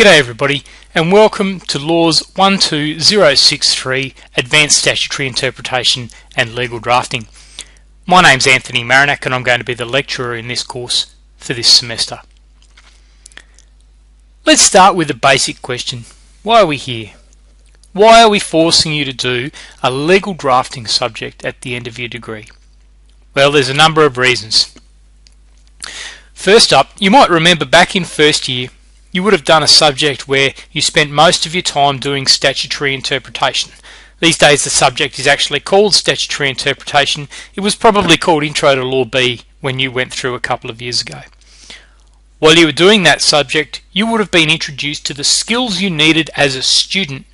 G'day everybody and welcome to Laws 12063 Advanced Statutory Interpretation and Legal Drafting. My name's Anthony Marinac and I'm going to be the lecturer in this course for this semester. Let's start with the basic question. Why are we here? Why are we forcing you to do a legal drafting subject at the end of your degree? Well, there's a number of reasons. First up, you might remember back in first year you would have done a subject where you spent most of your time doing statutory interpretation. These days the subject is actually called statutory interpretation. It was probably called Intro to Law B when you went through a couple of years ago. While you were doing that subject, you would have been introduced to the skills you needed as a student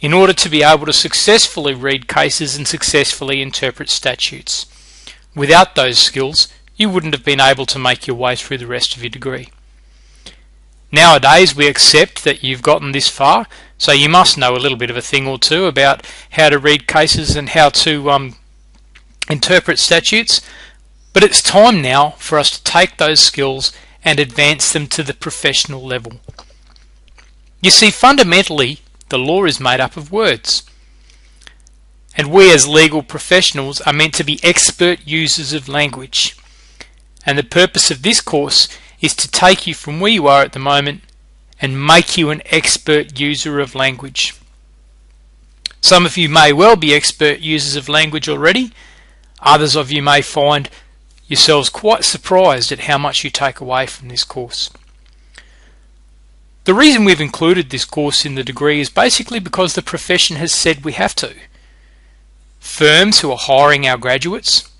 in order to be able to successfully read cases and successfully interpret statutes. Without those skills, you wouldn't have been able to make your way through the rest of your degree. Nowadays, we accept that you've gotten this far, so you must know a little bit of a thing or two about how to read cases and how to um, interpret statutes. But it's time now for us to take those skills and advance them to the professional level. You see, fundamentally, the law is made up of words. And we as legal professionals are meant to be expert users of language. And the purpose of this course is to take you from where you are at the moment and make you an expert user of language. Some of you may well be expert users of language already. Others of you may find yourselves quite surprised at how much you take away from this course. The reason we've included this course in the degree is basically because the profession has said we have to. Firms who are hiring our graduates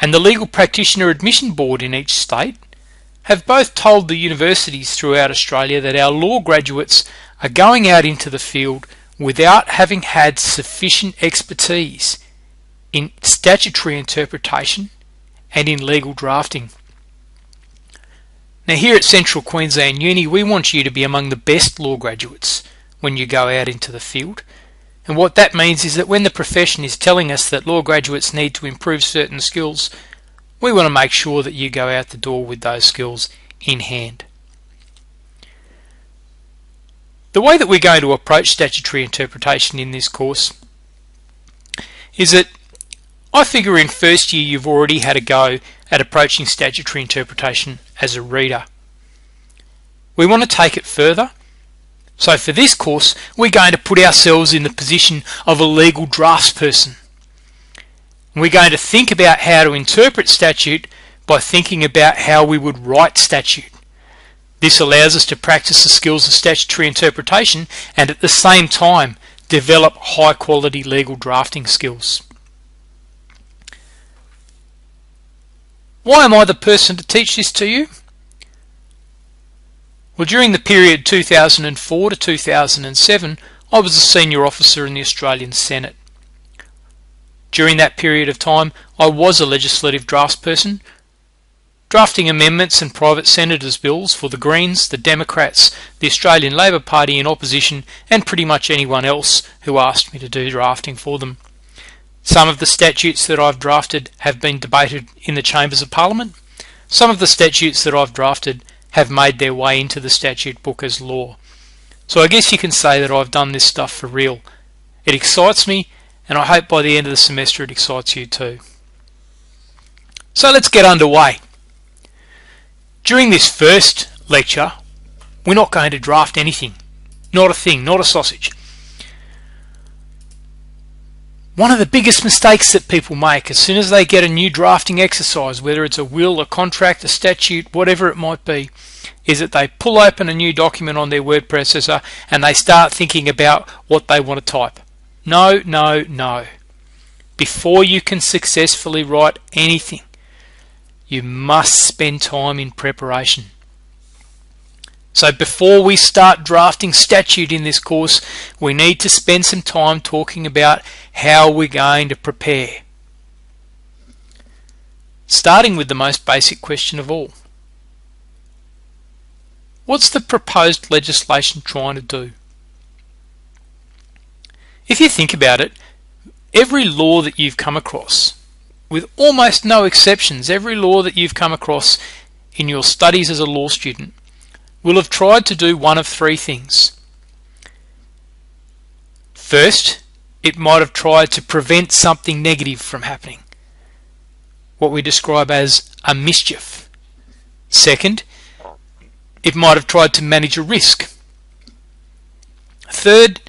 and the Legal Practitioner Admission Board in each state have both told the universities throughout Australia that our law graduates are going out into the field without having had sufficient expertise in statutory interpretation and in legal drafting. Now, here at Central Queensland Uni, we want you to be among the best law graduates when you go out into the field. And what that means is that when the profession is telling us that law graduates need to improve certain skills, we want to make sure that you go out the door with those skills in hand. The way that we're going to approach statutory interpretation in this course is that I figure in first year you've already had a go at approaching statutory interpretation as a reader. We want to take it further. So for this course, we're going to put ourselves in the position of a legal draftsperson. We're going to think about how to interpret statute by thinking about how we would write statute. This allows us to practice the skills of statutory interpretation and at the same time develop high quality legal drafting skills. Why am I the person to teach this to you? Well, during the period 2004 to 2007, I was a senior officer in the Australian Senate. During that period of time, I was a legislative draftsperson, drafting amendments and private senators' bills for the Greens, the Democrats, the Australian Labor Party in opposition, and pretty much anyone else who asked me to do drafting for them. Some of the statutes that I've drafted have been debated in the chambers of parliament. Some of the statutes that I've drafted have made their way into the statute book as law. So I guess you can say that I've done this stuff for real. It excites me and I hope by the end of the semester it excites you too. So let's get underway. During this first lecture, we're not going to draft anything. Not a thing, not a sausage. One of the biggest mistakes that people make as soon as they get a new drafting exercise, whether it's a will, a contract, a statute, whatever it might be, is that they pull open a new document on their word processor and they start thinking about what they want to type. No, no, no. Before you can successfully write anything, you must spend time in preparation. So before we start drafting statute in this course, we need to spend some time talking about how we're going to prepare. Starting with the most basic question of all. What's the proposed legislation trying to do? If you think about it, every law that you've come across, with almost no exceptions, every law that you've come across in your studies as a law student will have tried to do one of three things. First, it might have tried to prevent something negative from happening, what we describe as a mischief. Second, it might have tried to manage a risk. Third,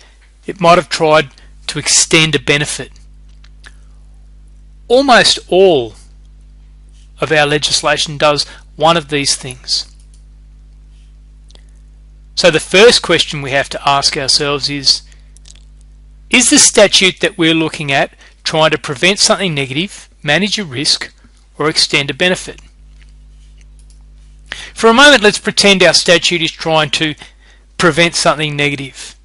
it might have tried to extend a benefit. Almost all of our legislation does one of these things. So the first question we have to ask ourselves is Is the statute that we're looking at trying to prevent something negative, manage a risk, or extend a benefit? For a moment, let's pretend our statute is trying to prevent something negative.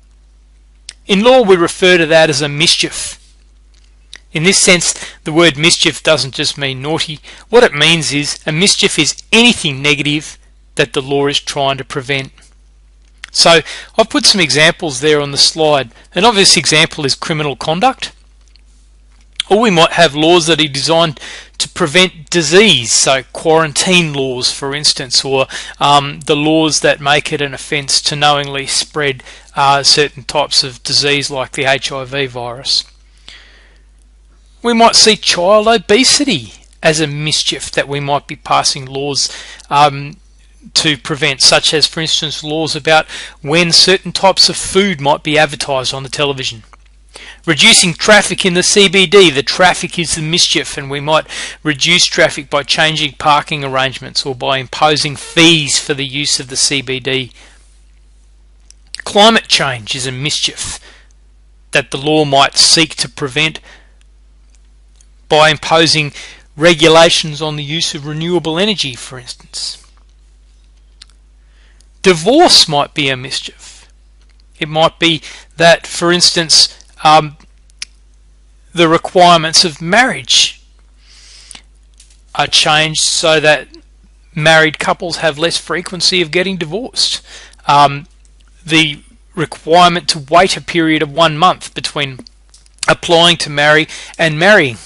In law, we refer to that as a mischief. In this sense, the word mischief doesn't just mean naughty. What it means is a mischief is anything negative that the law is trying to prevent. So I've put some examples there on the slide. An obvious example is criminal conduct. Or we might have laws that are designed to prevent disease, so quarantine laws, for instance, or um, the laws that make it an offence to knowingly spread uh, certain types of disease like the HIV virus. We might see child obesity as a mischief that we might be passing laws um, to prevent, such as, for instance, laws about when certain types of food might be advertised on the television. Reducing traffic in the CBD, the traffic is the mischief, and we might reduce traffic by changing parking arrangements or by imposing fees for the use of the CBD. Climate change is a mischief that the law might seek to prevent by imposing regulations on the use of renewable energy, for instance. Divorce might be a mischief. It might be that, for instance, um, the requirements of marriage are changed so that married couples have less frequency of getting divorced. Um, the requirement to wait a period of one month between applying to marry and marrying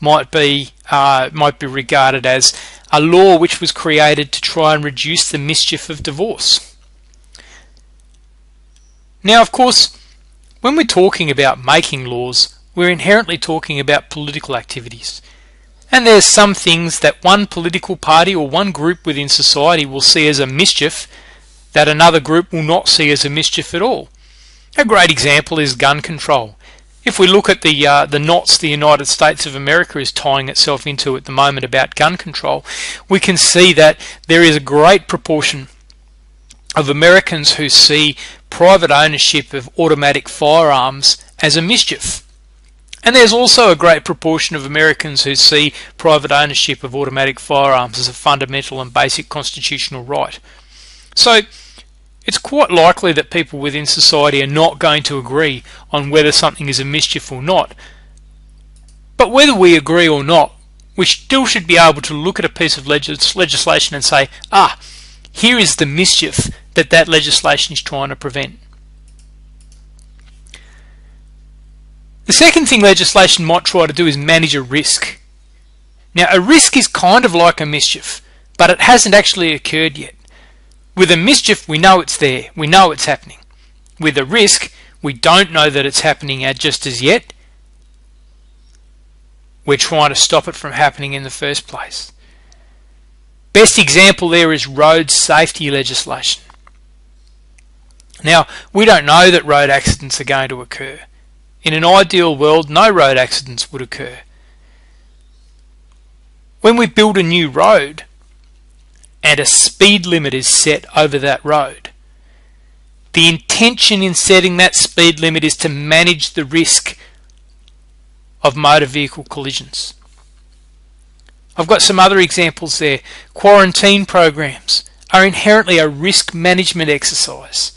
might be uh, might be regarded as a law which was created to try and reduce the mischief of divorce. Now, of course, when we're talking about making laws, we're inherently talking about political activities. And there's some things that one political party or one group within society will see as a mischief that another group will not see as a mischief at all. A great example is gun control. If we look at the uh, the knots the United States of America is tying itself into at the moment about gun control, we can see that there is a great proportion of Americans who see private ownership of automatic firearms as a mischief. And there's also a great proportion of Americans who see private ownership of automatic firearms as a fundamental and basic constitutional right. So it's quite likely that people within society are not going to agree on whether something is a mischief or not. But whether we agree or not, we still should be able to look at a piece of legis legislation and say, ah, here is the mischief that that legislation is trying to prevent. The second thing legislation might try to do is manage a risk. Now, a risk is kind of like a mischief, but it hasn't actually occurred yet. With a mischief, we know it's there, we know it's happening. With a risk, we don't know that it's happening just as yet. We're trying to stop it from happening in the first place. Best example there is road safety legislation. Now, we don't know that road accidents are going to occur. In an ideal world, no road accidents would occur. When we build a new road, and a speed limit is set over that road. The intention in setting that speed limit is to manage the risk of motor vehicle collisions. I've got some other examples there. Quarantine programs are inherently a risk management exercise.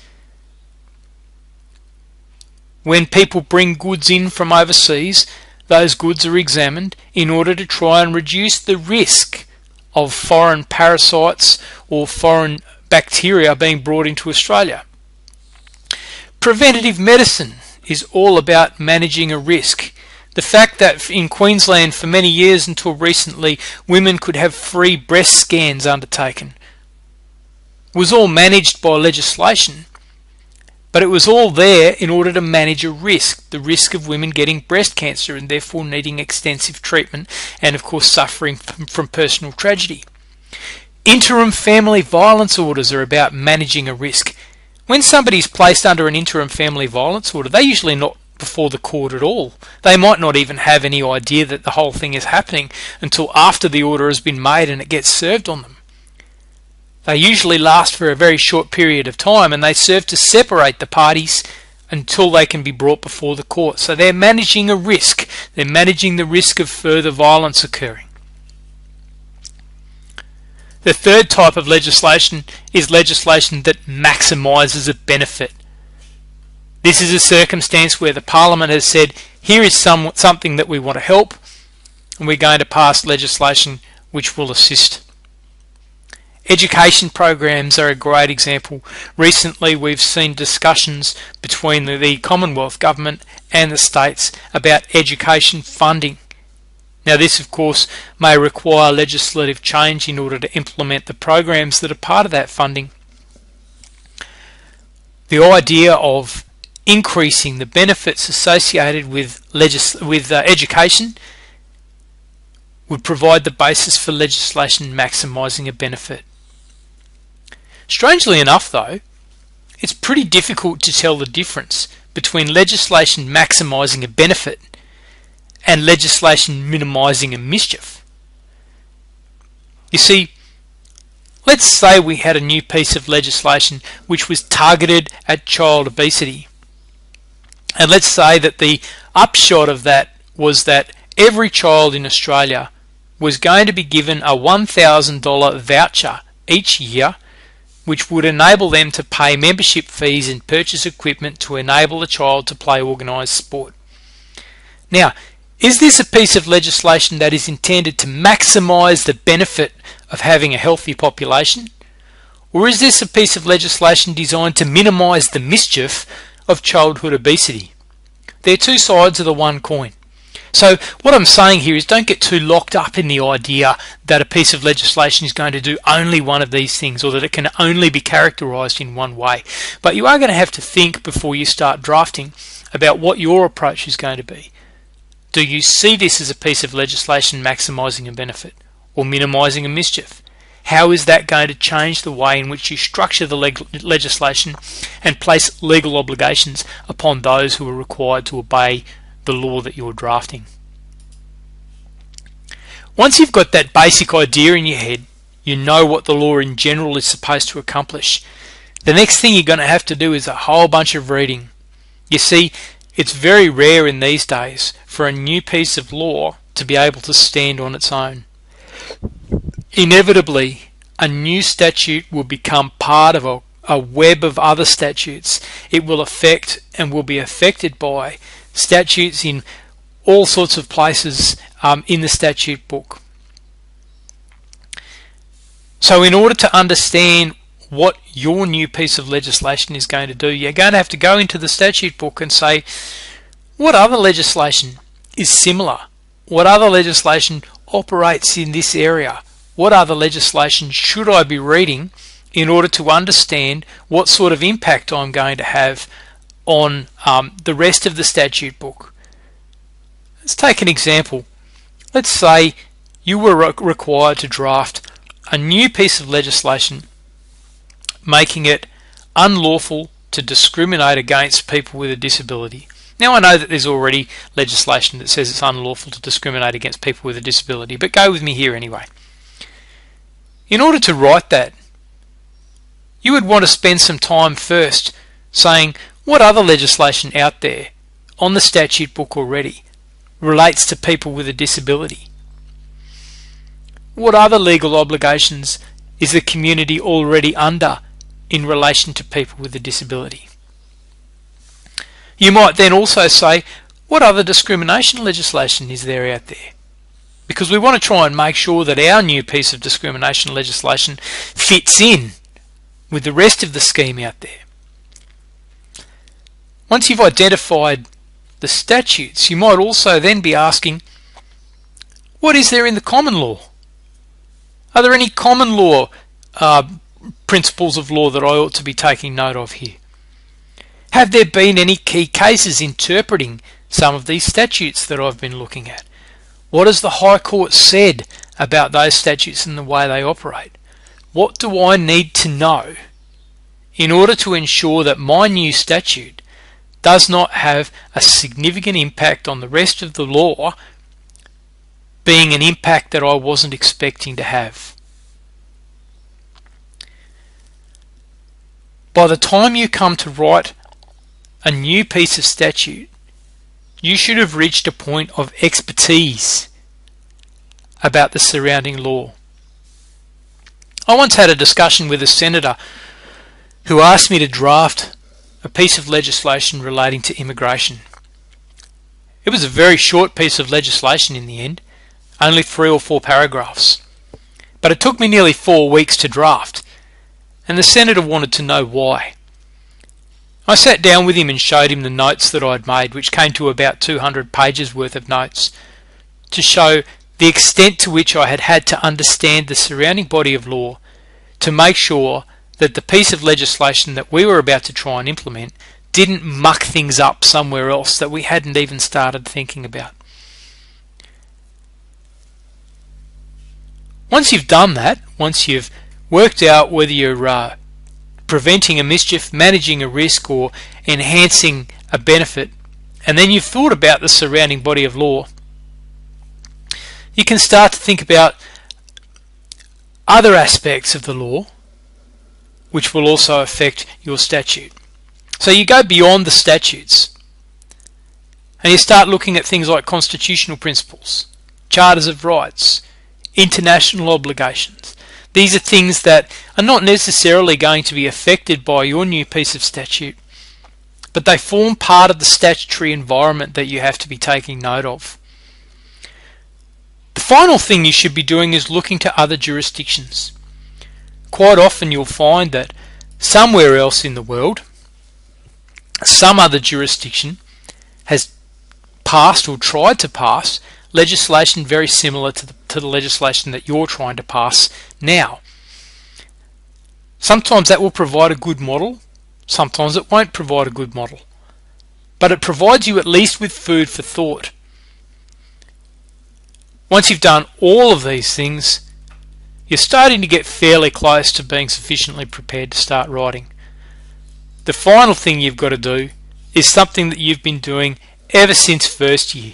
When people bring goods in from overseas, those goods are examined in order to try and reduce the risk of foreign parasites or foreign bacteria being brought into Australia. Preventative medicine is all about managing a risk. The fact that in Queensland for many years until recently women could have free breast scans undertaken was all managed by legislation, but it was all there in order to manage a risk the risk of women getting breast cancer and therefore needing extensive treatment and, of course, suffering from personal tragedy. Interim family violence orders are about managing a risk. When somebody's placed under an interim family violence order, they're usually not before the court at all. They might not even have any idea that the whole thing is happening until after the order has been made and it gets served on them. They usually last for a very short period of time and they serve to separate the parties until they can be brought before the court. So they're managing a risk. They're managing the risk of further violence occurring. The third type of legislation is legislation that maximises a benefit. This is a circumstance where the Parliament has said, here is some, something that we want to help, and we're going to pass legislation which will assist. Education programs are a great example. Recently, we've seen discussions between the, Commonwealth Government and the states about education funding. Now, this, of course, may require legislative change in order to implement the programs that are part of that funding. The idea of increasing the benefits associated with, with uh, education would provide the basis for legislation maximising a benefit. Strangely enough, though, it's pretty difficult to tell the difference between legislation maximising a benefit and legislation minimising a mischief. You see, let's say we had a new piece of legislation which was targeted at child obesity. And let's say that the upshot of that was that every child in Australia was going to be given a $1,000 voucher each year, which would enable them to pay membership fees and purchase equipment to enable the child to play organised sport. Now, is this a piece of legislation that is intended to maximise the benefit of having a healthy population? Or is this a piece of legislation designed to minimise the mischief of childhood obesity. They're two sides of the one coin. So what I'm saying here is don't get too locked up in the idea that a piece of legislation is going to do only one of these things or that it can only be characterized in one way. But you are going to have to think before you start drafting about what your approach is going to be. Do you see this as a piece of legislation maximizing a benefit or minimizing a mischief? How is that going to change the way in which you structure the leg- legislation and place legal obligations upon those who are required to obey the law that you're drafting? Once you've got that basic idea in your head, you know what the law in general is supposed to accomplish. The next thing you're going to have to do is a whole bunch of reading. You see, it's very rare in these days for a new piece of law to be able to stand on its own. Inevitably, a new statute will become part of a, a web of other statutes. It will affect and will be affected by statutes in all sorts of places um, in the statute book. So, in order to understand what your new piece of legislation is going to do, you're going to have to go into the statute book and say, what other legislation is similar? What other legislation operates in this area? what other legislation should I be reading in order to understand what sort of impact I'm going to have on um, the rest of the statute book. Let's take an example. Let's say you were re required to draft a new piece of legislation making it unlawful to discriminate against people with a disability. Now I know that there's already legislation that says it's unlawful to discriminate against people with a disability, but go with me here anyway. In order to write that, you would want to spend some time first saying what other legislation out there on the statute book already relates to people with a disability. What other legal obligations is the community already under in relation to people with a disability? You might then also say, what other discrimination legislation is there out there? because we want to try and make sure that our new piece of discrimination legislation fits in with the rest of the scheme out there. Once you've identified the statutes, you might also then be asking, what is there in the common law? Are there any common law uh, principles of law that I ought to be taking note of here? Have there been any key cases interpreting some of these statutes that I've been looking at? What has the High Court said about those statutes and the way they operate? What do I need to know in order to ensure that my new statute does not have a significant impact on the rest of the law being an impact that I wasn't expecting to have. By the time you come to write a new piece of statute, you should have reached a point of expertise about the surrounding law. I once had a discussion with a senator who asked me to draft a piece of legislation relating to immigration. It was a very short piece of legislation in the end, only three or four paragraphs. But it took me nearly four weeks to draft, and the senator wanted to know why. I sat down with him and showed him the notes that I'd made, which came to about 200 pages worth of notes, to show the extent to which I had had to understand the surrounding body of law to make sure that the piece of legislation that we were about to try and implement didn't muck things up somewhere else that we hadn't even started thinking about. Once you've done that, once you've worked out whether you're uh, preventing a mischief, managing a risk, or enhancing a benefit, and then you've thought about the surrounding body of law, you can start to think about other aspects of the law which will also affect your statute. So you go beyond the statutes and you start looking at things like constitutional principles, charters of rights, international obligations. These are things that are not necessarily going to be affected by your new piece of statute, but they form part of the statutory environment that you have to be taking note of. The final thing you should be doing is looking to other jurisdictions quite often you'll find that somewhere else in the world, some other jurisdiction has passed or tried to pass legislation very similar to the, to the legislation that you're trying to pass now. Sometimes that will provide a good model, sometimes it won't provide a good model. But it provides you at least with food for thought. Once you've done all of these things, you're starting to get fairly close to being sufficiently prepared to start writing. The final thing you've got to do is something that you've been doing ever since first year.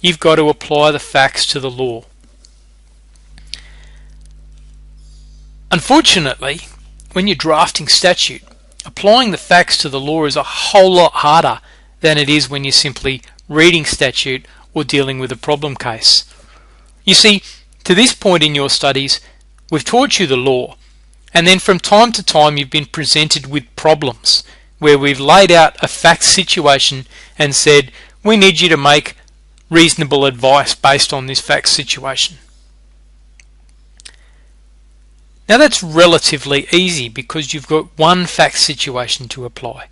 You've got to apply the facts to the law. Unfortunately, when you're drafting statute, applying the facts to the law is a whole lot harder than it is when you're simply reading statute or dealing with a problem case. You see, to this point in your studies, We've taught you the law, and then from time to time you've been presented with problems where we've laid out a fact situation and said, we need you to make reasonable advice based on this fact situation. Now that's relatively easy because you've got one fact situation to apply.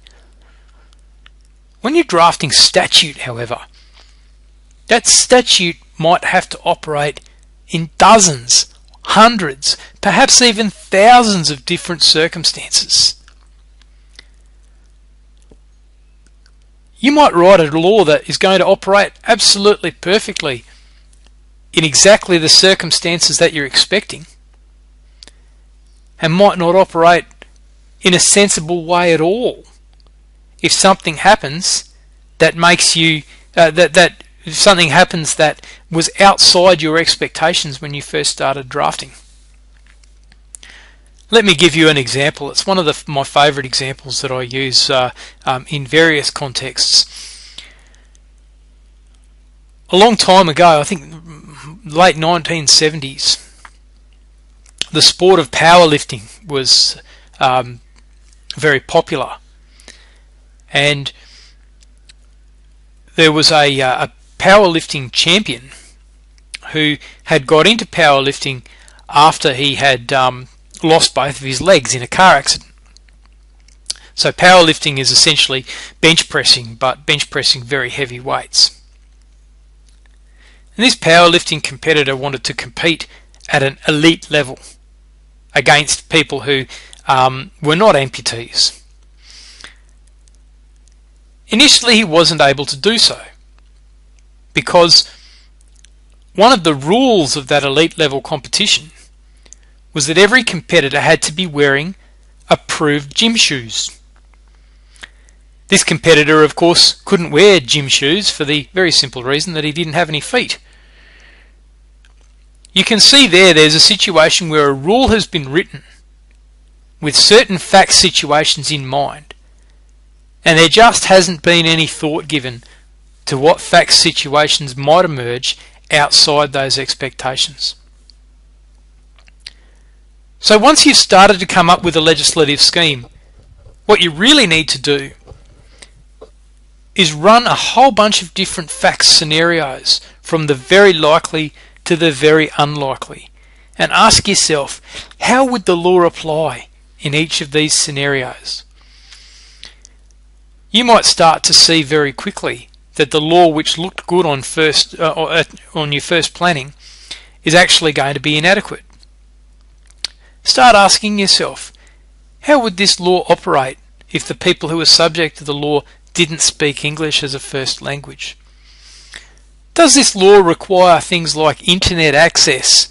When you're drafting statute, however, that statute might have to operate in dozens hundreds, perhaps even thousands of different circumstances. You might write a law that is going to operate absolutely perfectly in exactly the circumstances that you're expecting and might not operate in a sensible way at all if something happens that makes you uh, that that if something happens that was outside your expectations when you first started drafting. Let me give you an example. It's one of the, my favorite examples that I use uh, um, in various contexts. A long time ago, I think late 1970s, the sport of powerlifting was um, very popular. And there was a, uh, a powerlifting champion who had got into powerlifting after he had um, lost both of his legs in a car accident. So powerlifting is essentially bench pressing, but bench pressing very heavy weights. And this powerlifting competitor wanted to compete at an elite level against people who um, were not amputees. Initially, he wasn't able to do so because one of the rules of that elite level competition was that every competitor had to be wearing approved gym shoes. This competitor, of course, couldn't wear gym shoes for the very simple reason that he didn't have any feet. You can see there there's a situation where a rule has been written with certain fact situations in mind, and there just hasn't been any thought given to what fact situations might emerge outside those expectations. So once you've started to come up with a legislative scheme, what you really need to do is run a whole bunch of different fact scenarios from the very likely to the very unlikely and ask yourself how would the law apply in each of these scenarios? You might start to see very quickly that the law which looked good on first uh, uh on your first planning is actually going to be inadequate. Start asking yourself, how would this law operate if the people who are subject to the law didn't speak English as a first language. Does this law require things like internet access?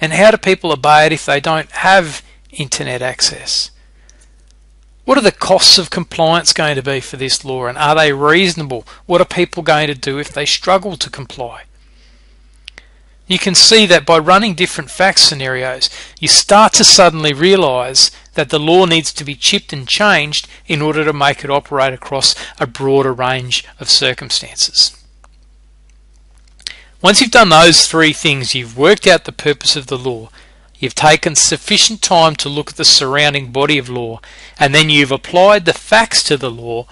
And how do people obey it if they don't have internet access? What are the costs of compliance going to be for this law and are they reasonable? What are people going to do if they struggle to comply? You can see that by running different fact scenarios, you start to suddenly realize that the law needs to be chipped and changed in order to make it operate across a broader range of circumstances. Once you've done those three things, you've worked out the purpose of the law, you've taken sufficient time to look at the surrounding body of law, and then you've applied the facts to the law,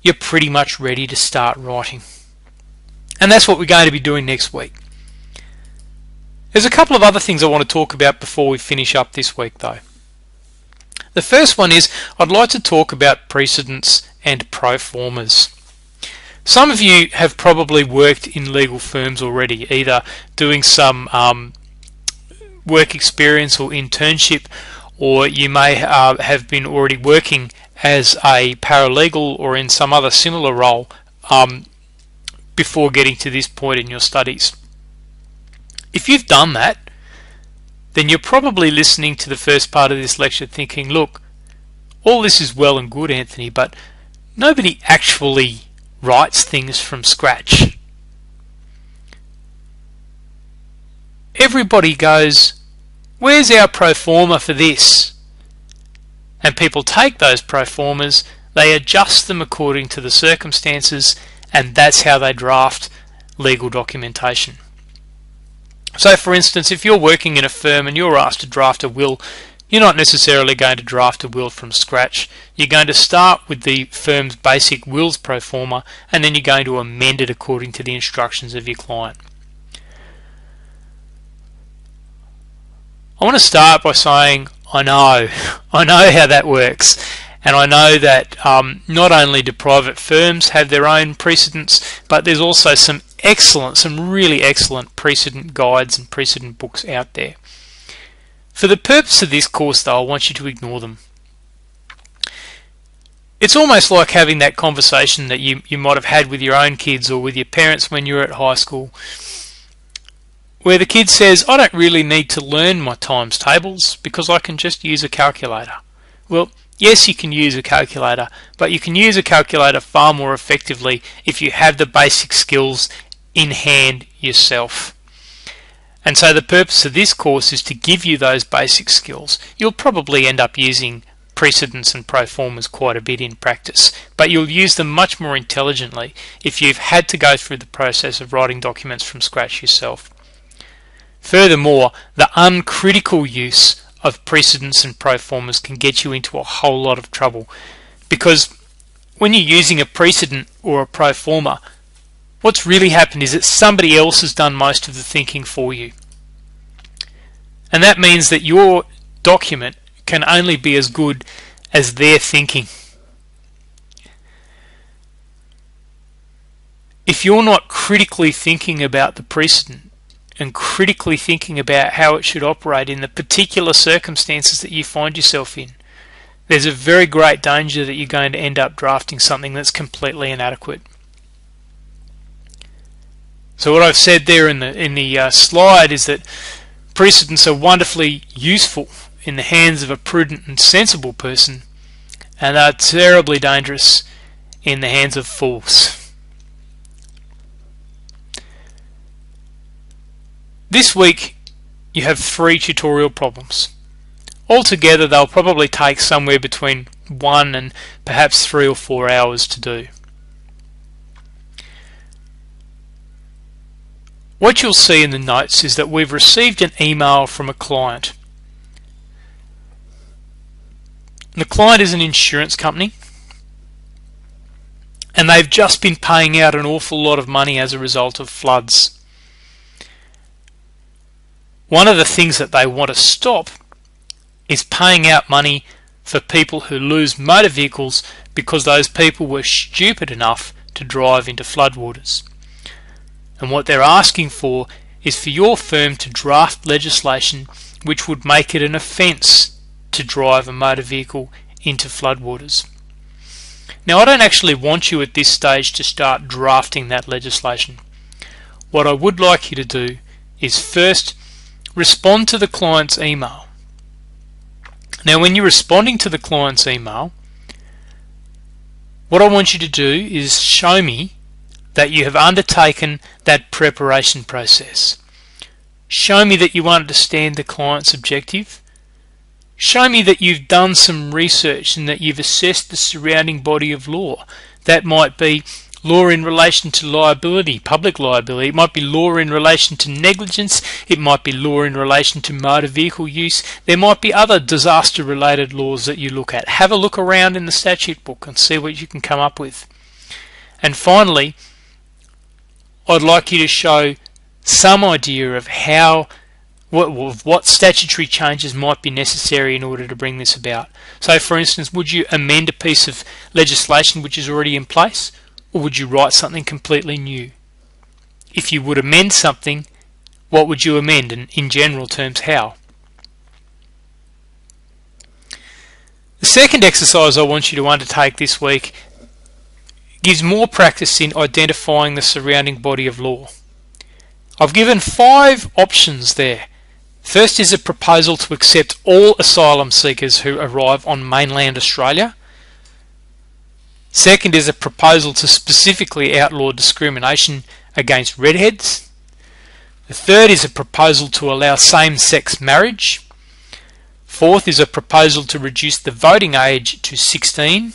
you're pretty much ready to start writing. And that's what we're going to be doing next week. There's a couple of other things I want to talk about before we finish up this week, though. The first one is I'd like to talk about precedents and pro formas. Some of you have probably worked in legal firms already, either doing some um, work experience or internship, or you may uh, have been already working as a paralegal or in some other similar role um, before getting to this point in your studies. If you've done that, then you're probably listening to the first part of this lecture thinking, look, all this is well and good, Anthony, but nobody actually writes things from scratch. Everybody goes, where's our pro forma for this? And people take those pro formas, they adjust them according to the circumstances, and that's how they draft legal documentation. So, for instance, if you're working in a firm and you're asked to draft a will, you're not necessarily going to draft a will from scratch. You're going to start with the firm's basic wills pro forma and then you're going to amend it according to the instructions of your client. I want to start by saying I know, I know how that works. And I know that um, not only do private firms have their own precedents, but there's also some excellent, some really excellent precedent guides and precedent books out there. For the purpose of this course, though, I want you to ignore them. It's almost like having that conversation that you, you might have had with your own kids or with your parents when you were at high school, where the kid says, I don't really need to learn my times tables because I can just use a calculator. Well, Yes, you can use a calculator, but you can use a calculator far more effectively if you have the basic skills in hand yourself. And so the purpose of this course is to give you those basic skills. You'll probably end up using precedents and pro formas quite a bit in practice, but you'll use them much more intelligently if you've had to go through the process of writing documents from scratch yourself. Furthermore, the uncritical use of precedents and pro formas can get you into a whole lot of trouble because when you're using a precedent or a pro forma, what's really happened is that somebody else has done most of the thinking for you. And that means that your document can only be as good as their thinking. If you're not critically thinking about the precedent, and critically thinking about how it should operate in the particular circumstances that you find yourself in, there's a very great danger that you're going to end up drafting something that's completely inadequate. So what I've said there in the in the uh, slide is that precedents are wonderfully useful in the hands of a prudent and sensible person, and are terribly dangerous in the hands of fools. This week you have three tutorial problems. Altogether they'll probably take somewhere between one and perhaps three or four hours to do. What you'll see in the notes is that we've received an email from a client. The client is an insurance company and they've just been paying out an awful lot of money as a result of floods. One of the things that they want to stop is paying out money for people who lose motor vehicles because those people were stupid enough to drive into floodwaters. And what they're asking for is for your firm to draft legislation which would make it an offence to drive a motor vehicle into floodwaters. Now, I don't actually want you at this stage to start drafting that legislation. What I would like you to do is first respond to the client's email. Now, when you're responding to the client's email, what I want you to do is show me that you have undertaken that preparation process. Show me that you understand the client's objective. Show me that you've done some research and that you've assessed the surrounding body of law. That might be law in relation to liability, public liability. It might be law in relation to negligence. It might be law in relation to motor vehicle use. There might be other disaster related laws that you look at. Have a look around in the statute book and see what you can come up with. And finally, I'd like you to show some idea of how what, what statutory changes might be necessary in order to bring this about. So, for instance, would you amend a piece of legislation which is already in place, or would you write something completely new? If you would amend something, what would you amend, and in general terms, how? The second exercise I want you to undertake this week gives more practice in identifying the surrounding body of law. I've given five options there. First is a proposal to accept all asylum seekers who arrive on mainland Australia. Second is a proposal to specifically outlaw discrimination against redheads. The third is a proposal to allow same sex marriage. Fourth is a proposal to reduce the voting age to 16.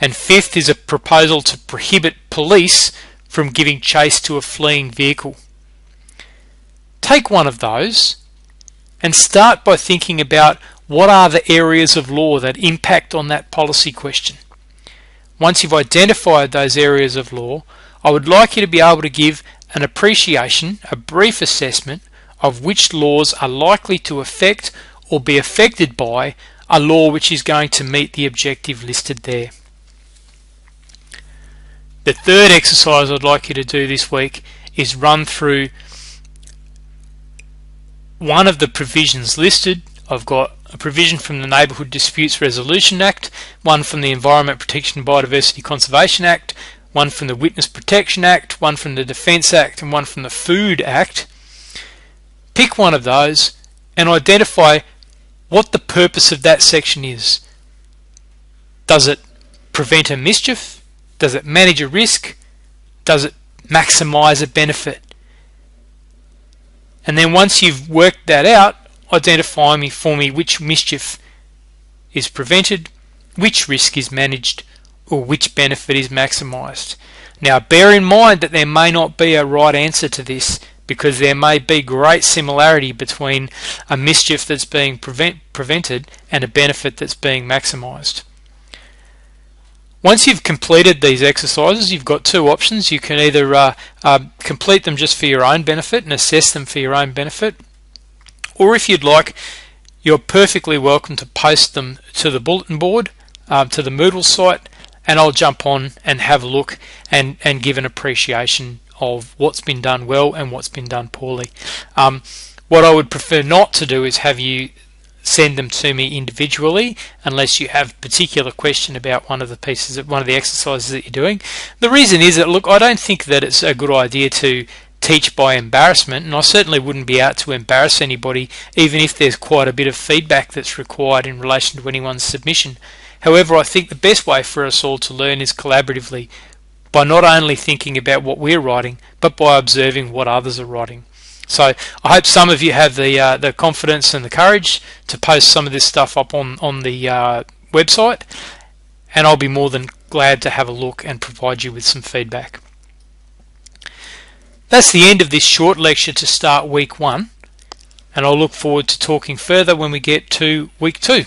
And fifth is a proposal to prohibit police from giving chase to a fleeing vehicle. Take one of those and start by thinking about what are the areas of law that impact on that policy question. Once you've identified those areas of law, I would like you to be able to give an appreciation, a brief assessment of which laws are likely to affect or be affected by a law which is going to meet the objective listed there. The third exercise I'd like you to do this week is run through one of the provisions listed. I've got a provision from the Neighbourhood Disputes Resolution Act, one from the Environment Protection and Biodiversity Conservation Act, one from the Witness Protection Act, one from the Defence Act, and one from the Food Act. Pick one of those and identify what the purpose of that section is. Does it prevent a mischief? Does it manage a risk? Does it maximize a benefit? And then once you've worked that out, identify me for me which mischief is prevented, which risk is managed, or which benefit is maximized. Now bear in mind that there may not be a right answer to this because there may be great similarity between a mischief that's being prevent, prevented and a benefit that's being maximized. Once you've completed these exercises, you've got two options. You can either uh, uh, complete them just for your own benefit and assess them for your own benefit, or if you'd like, you're perfectly welcome to post them to the bulletin board, uh, to the Moodle site, and I'll jump on and have a look and, and give an appreciation of what's been done well and what's been done poorly. Um, what I would prefer not to do is have you send them to me individually unless you have a particular question about one of the pieces of one of the exercises that you're doing. The reason is that look, I don't think that it's a good idea to teach by embarrassment, and I certainly wouldn't be out to embarrass anybody, even if there's quite a bit of feedback that's required in relation to anyone's submission. However, I think the best way for us all to learn is collaboratively by not only thinking about what we're writing, but by observing what others are writing. So I hope some of you have the uh, the confidence and the courage to post some of this stuff up on on the uh, website, and I'll be more than glad to have a look and provide you with some feedback. That's the end of this short lecture to start week one, and I'll look forward to talking further when we get to week two.